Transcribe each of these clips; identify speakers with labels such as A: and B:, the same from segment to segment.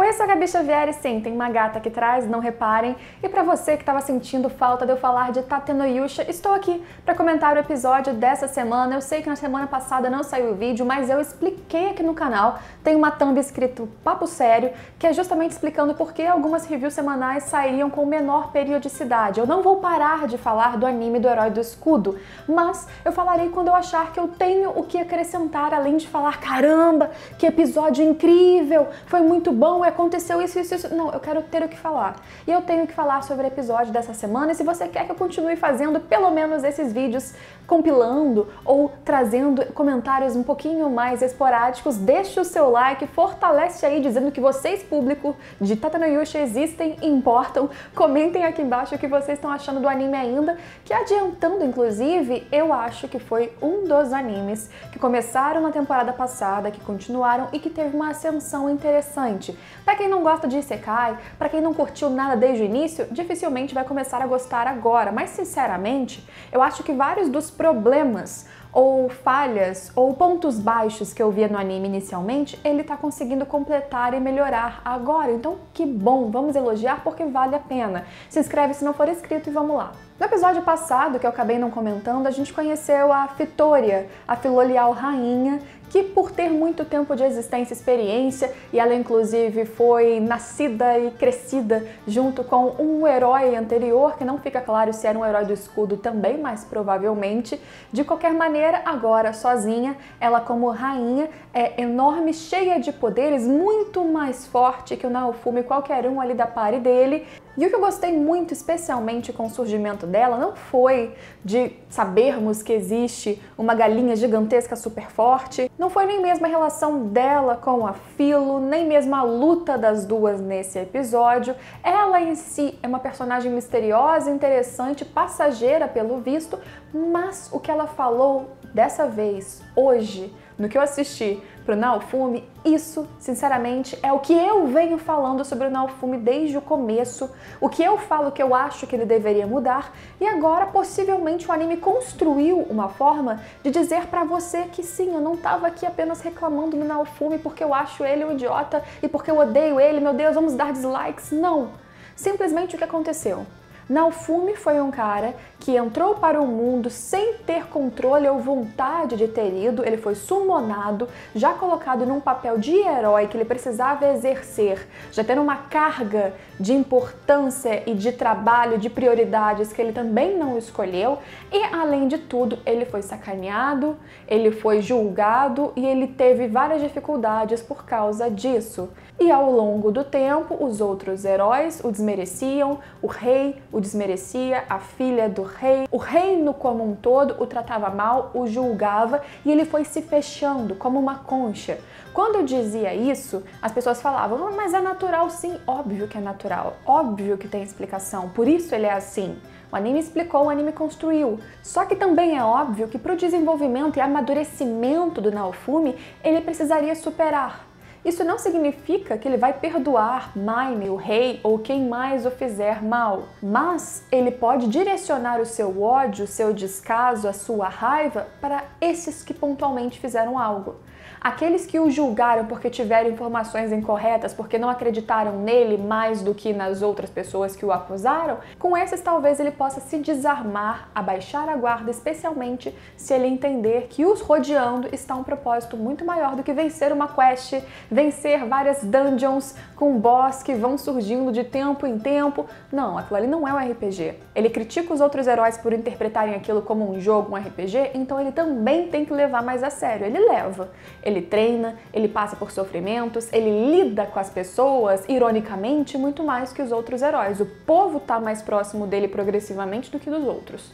A: Oi, eu sou a Gabi Xavier e sim, tem uma gata aqui atrás, não reparem. E para você que estava sentindo falta de eu falar de Tateno Yusha, estou aqui para comentar o episódio dessa semana. Eu sei que na semana passada não saiu o vídeo, mas eu expliquei aqui no canal. Tem uma thumb escrito Papo Sério, que é justamente explicando por que algumas reviews semanais saíam com menor periodicidade. Eu não vou parar de falar do anime do Herói do Escudo, mas eu falarei quando eu achar que eu tenho o que acrescentar, além de falar, caramba, que episódio incrível, foi muito bom, aconteceu isso, isso, isso. Não, eu quero ter o que falar. E eu tenho que falar sobre o episódio dessa semana. E se você quer que eu continue fazendo pelo menos esses vídeos compilando ou trazendo comentários um pouquinho mais esporádicos, deixe o seu like, fortalece aí dizendo que vocês, público de Tatanoyusha, existem e importam. Comentem aqui embaixo o que vocês estão achando do anime ainda, que adiantando, inclusive, eu acho que foi um dos animes que começaram na temporada passada, que continuaram e que teve uma ascensão interessante. Para quem não gosta de Isekai, para quem não curtiu nada desde o início, dificilmente vai começar a gostar agora, mas sinceramente, eu acho que vários dos problemas ou falhas ou pontos baixos que eu via no anime inicialmente, ele tá conseguindo completar e melhorar agora. Então, que bom, vamos elogiar porque vale a pena. Se inscreve se não for inscrito e vamos lá. No episódio passado, que eu acabei não comentando, a gente conheceu a Fitória, a filolial rainha, que por ter muito tempo de existência e experiência, e ela inclusive foi nascida e crescida junto com um herói anterior, que não fica claro se era um herói do escudo também, mas provavelmente. De qualquer maneira, agora sozinha, ela como rainha é enorme, cheia de poderes, muito mais forte que o Naofumi qualquer um ali da pare dele. E o que eu gostei muito, especialmente com o surgimento dela, não foi de sabermos que existe uma galinha gigantesca super forte, não foi nem mesmo a relação dela com a Filo, nem mesmo a luta das duas nesse episódio. Ela em si é uma personagem misteriosa, interessante, passageira pelo visto, mas o que ela falou dessa vez, hoje, no que eu assisti pro Naofumi, isso, sinceramente, é o que eu venho falando sobre o Naofumi desde o começo, o que eu falo que eu acho que ele deveria mudar, e agora possivelmente o anime construiu uma forma de dizer para você que sim, eu não tava aqui apenas reclamando do Naofumi porque eu acho ele um idiota e porque eu odeio ele, meu Deus, vamos dar dislikes. Não. Simplesmente o que aconteceu? Naofumi foi um cara que entrou para o mundo sem ter controle ou vontade de ter ido, ele foi sumonado, já colocado num papel de herói que ele precisava exercer, já tendo uma carga de importância e de trabalho, de prioridades que ele também não escolheu, e além de tudo, ele foi sacaneado, ele foi julgado e ele teve várias dificuldades por causa disso. E ao longo do tempo, os outros heróis o desmereciam, o rei o desmerecia, a filha do rei, o reino como um todo o tratava mal, o julgava e ele foi se fechando como uma concha. Quando eu dizia isso, as pessoas falavam, mas é natural sim, óbvio que é natural, óbvio que tem explicação, por isso ele é assim. O anime explicou, o anime construiu. Só que também é óbvio que para o desenvolvimento e amadurecimento do Naofumi, ele precisaria superar isso não significa que ele vai perdoar Maime, o rei, ou quem mais o fizer mal, mas ele pode direcionar o seu ódio, o seu descaso, a sua raiva para esses que pontualmente fizeram algo. Aqueles que o julgaram porque tiveram informações incorretas, porque não acreditaram nele mais do que nas outras pessoas que o acusaram, com esses talvez ele possa se desarmar, abaixar a guarda, especialmente se ele entender que os rodeando está um propósito muito maior do que vencer uma quest, vencer várias dungeons com boss que vão surgindo de tempo em tempo. Não, aquilo ali não é um RPG. Ele critica os outros heróis por interpretarem aquilo como um jogo, um RPG, então ele também tem que levar mais a sério. Ele leva. Ele treina, ele passa por sofrimentos, ele lida com as pessoas, ironicamente, muito mais que os outros heróis. O povo está mais próximo dele progressivamente do que dos outros.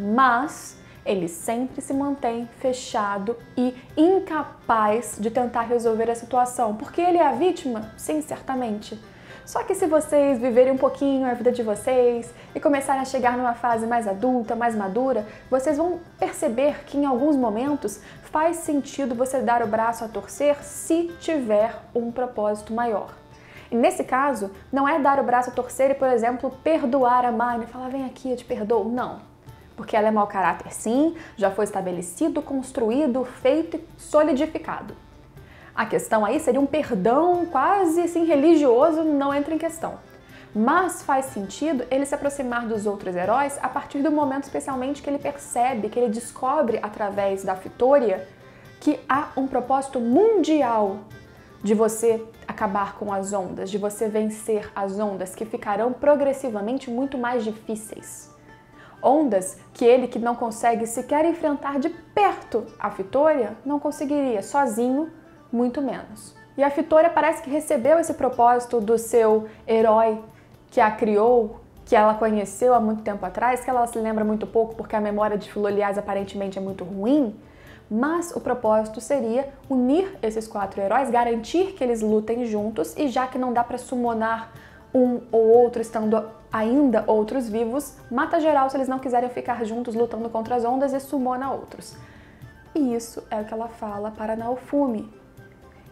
A: Mas ele sempre se mantém fechado e incapaz de tentar resolver a situação. Porque ele é a vítima? Sim, certamente. Só que se vocês viverem um pouquinho a vida de vocês e começarem a chegar numa fase mais adulta, mais madura, vocês vão perceber que em alguns momentos faz sentido você dar o braço a torcer se tiver um propósito maior. E nesse caso, não é dar o braço a torcer e, por exemplo, perdoar a e falar, vem aqui, eu te perdoo. Não. Porque ela é mau caráter, sim, já foi estabelecido, construído, feito e solidificado. A questão aí seria um perdão quase assim religioso, não entra em questão. Mas faz sentido ele se aproximar dos outros heróis a partir do momento especialmente que ele percebe, que ele descobre através da Vitória que há um propósito mundial de você acabar com as ondas, de você vencer as ondas que ficarão progressivamente muito mais difíceis. Ondas que ele que não consegue sequer enfrentar de perto a Vitória não conseguiria sozinho, muito menos. E a Vitória parece que recebeu esse propósito do seu herói que a criou, que ela conheceu há muito tempo atrás, que ela se lembra muito pouco porque a memória de Filoliás aparentemente é muito ruim, mas o propósito seria unir esses quatro heróis, garantir que eles lutem juntos e já que não dá para summonar um ou outro estando ainda outros vivos, mata geral se eles não quiserem ficar juntos lutando contra as ondas e summona outros. E isso é o que ela fala para Naofumi,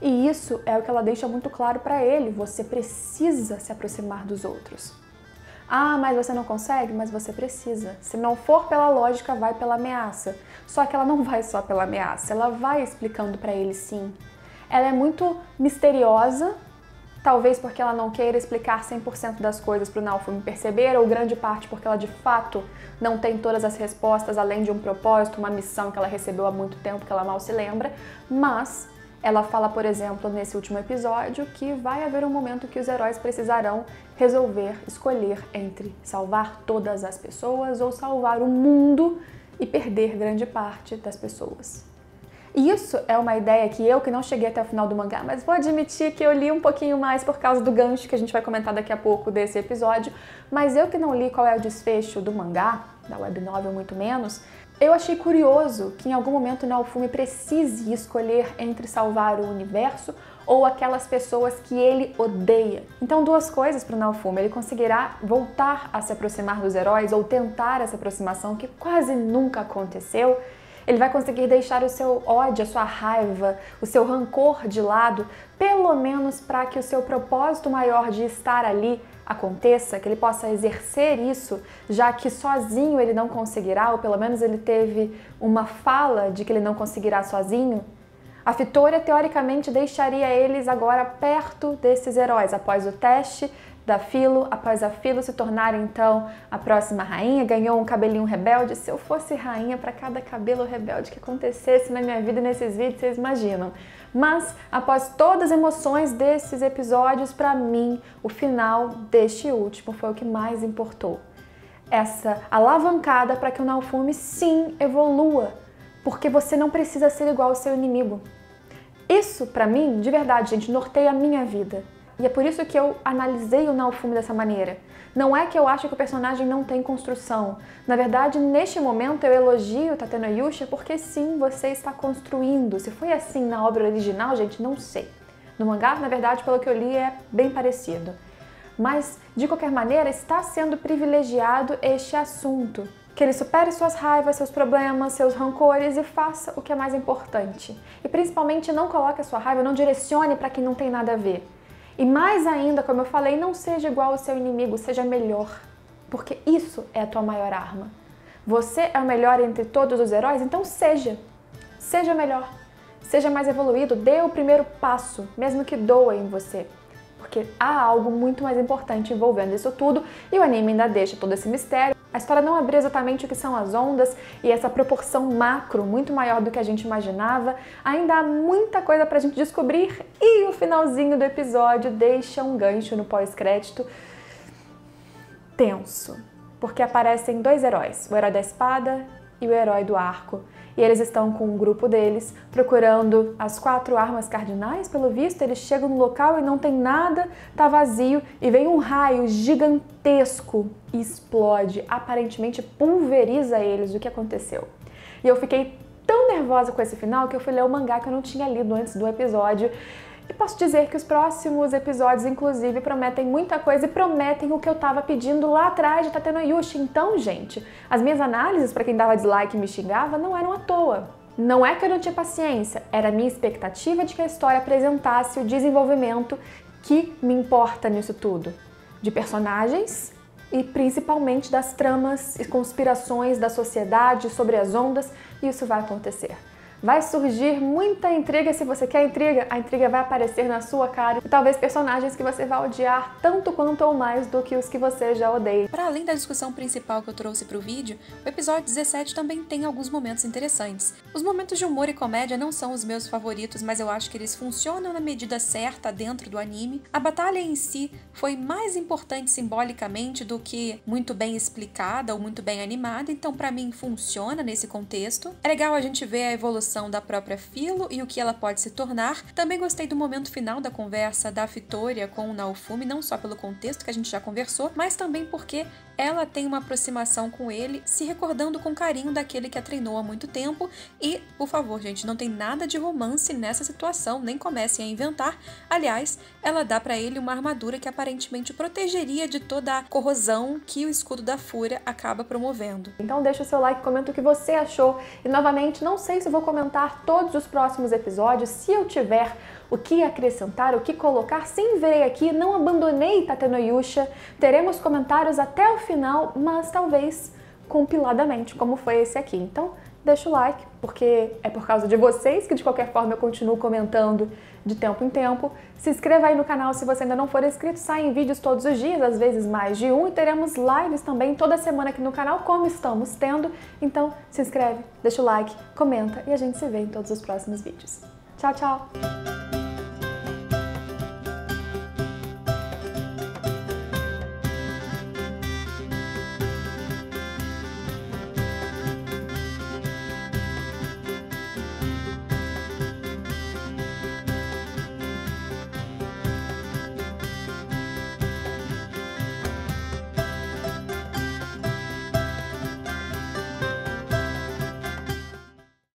A: e isso é o que ela deixa muito claro para ele: você precisa se aproximar dos outros. Ah, mas você não consegue? Mas você precisa. Se não for pela lógica, vai pela ameaça. Só que ela não vai só pela ameaça, ela vai explicando para ele sim. Ela é muito misteriosa, talvez porque ela não queira explicar 100% das coisas para o Naofumi perceber, ou grande parte porque ela de fato não tem todas as respostas, além de um propósito, uma missão que ela recebeu há muito tempo que ela mal se lembra, mas ela fala, por exemplo, nesse último episódio, que vai haver um momento que os heróis precisarão resolver, escolher entre salvar todas as pessoas ou salvar o mundo e perder grande parte das pessoas. Isso é uma ideia que eu, que não cheguei até o final do mangá, mas vou admitir que eu li um pouquinho mais por causa do gancho que a gente vai comentar daqui a pouco desse episódio, mas eu que não li qual é o desfecho do mangá, da web novel muito menos, eu achei curioso que em algum momento Naofumi precise escolher entre salvar o universo ou aquelas pessoas que ele odeia. Então, duas coisas para o Naofumi: ele conseguirá voltar a se aproximar dos heróis ou tentar essa aproximação que quase nunca aconteceu. Ele vai conseguir deixar o seu ódio, a sua raiva, o seu rancor de lado, pelo menos para que o seu propósito maior de estar ali aconteça, que ele possa exercer isso, já que sozinho ele não conseguirá, ou pelo menos ele teve uma fala de que ele não conseguirá sozinho, a Vitória teoricamente deixaria eles agora perto desses heróis. Após o teste da Filo, após a Filo se tornar então a próxima rainha, ganhou um cabelinho rebelde. Se eu fosse rainha para cada cabelo rebelde que acontecesse na minha vida nesses vídeos, vocês imaginam. Mas após todas as emoções desses episódios, para mim, o final deste último foi o que mais importou. Essa alavancada para que o Naofumi sim evolua, porque você não precisa ser igual ao seu inimigo. Isso, para mim, de verdade, gente, norteia a minha vida. E é por isso que eu analisei o Naofumi dessa maneira. Não é que eu acho que o personagem não tem construção. Na verdade, neste momento eu elogio Tateno Yusha porque sim, você está construindo. Se foi assim na obra original, gente, não sei. No mangá, na verdade, pelo que eu li, é bem parecido. Mas, de qualquer maneira, está sendo privilegiado este assunto. Que ele supere suas raivas, seus problemas, seus rancores e faça o que é mais importante. E principalmente não coloque a sua raiva, não direcione para quem não tem nada a ver. E mais ainda, como eu falei, não seja igual ao seu inimigo, seja melhor. Porque isso é a tua maior arma. Você é o melhor entre todos os heróis, então seja. Seja melhor. Seja mais evoluído, dê o primeiro passo, mesmo que doa em você. Porque há algo muito mais importante envolvendo isso tudo e o anime ainda deixa todo esse mistério. A história não abriu exatamente o que são as ondas e essa proporção macro, muito maior do que a gente imaginava. Ainda há muita coisa pra gente descobrir e o finalzinho do episódio deixa um gancho no pós-crédito tenso, porque aparecem dois heróis, o herói da espada e o herói do arco e eles estão com um grupo deles procurando as quatro armas cardinais. Pelo visto, eles chegam no local e não tem nada, tá vazio e vem um raio gigantesco e explode, aparentemente pulveriza eles. O que aconteceu? E eu fiquei tão nervosa com esse final que eu fui ler o mangá que eu não tinha lido antes do episódio e posso dizer que os próximos episódios, inclusive, prometem muita coisa e prometem o que eu tava pedindo lá atrás de Tateno Yushi. Então, gente, as minhas análises, para quem dava dislike e me xingava, não eram à toa. Não é que eu não tinha paciência, era a minha expectativa de que a história apresentasse o desenvolvimento que me importa nisso tudo. De personagens e principalmente das tramas e conspirações da sociedade sobre as ondas, e isso vai acontecer. Vai surgir muita intriga. Se você quer intriga, a intriga vai aparecer na sua cara e talvez personagens que você vai odiar tanto quanto ou mais do que os que você já odeia.
B: Para além da discussão principal que eu trouxe para o vídeo, o episódio 17 também tem alguns momentos interessantes. Os momentos de humor e comédia não são os meus favoritos, mas eu acho que eles funcionam na medida certa dentro do anime. A batalha em si foi mais importante simbolicamente do que muito bem explicada ou muito bem animada, então para mim funciona nesse contexto. É legal a gente ver a evolução da própria Filo e o que ela pode se tornar. Também gostei do momento final da conversa da Fitoria com o Naofumi, não só pelo contexto que a gente já conversou, mas também porque ela tem uma aproximação com ele, se recordando com carinho daquele que a treinou há muito tempo. E, por favor, gente, não tem nada de romance nessa situação, nem comecem a inventar. Aliás, ela dá para ele uma armadura que aparentemente protegeria de toda a corrosão que o escudo da Fúria acaba promovendo.
A: Então deixa o seu like, comenta o que você achou. E novamente, não sei se vou comentar todos os próximos episódios, se eu tiver o que acrescentar, o que colocar. Sim, verei aqui, não abandonei Tatenoyusha. Teremos comentários até o final, mas talvez compiladamente, como foi esse aqui. Então, deixa o like, porque é por causa de vocês que de qualquer forma eu continuo comentando de tempo em tempo. Se inscreva aí no canal se você ainda não for inscrito, saem vídeos todos os dias, às vezes mais de um, e teremos lives também toda semana aqui no canal, como estamos tendo. Então, se inscreve, deixa o like, comenta e a gente se vê em todos os próximos vídeos. Tchau, tchau!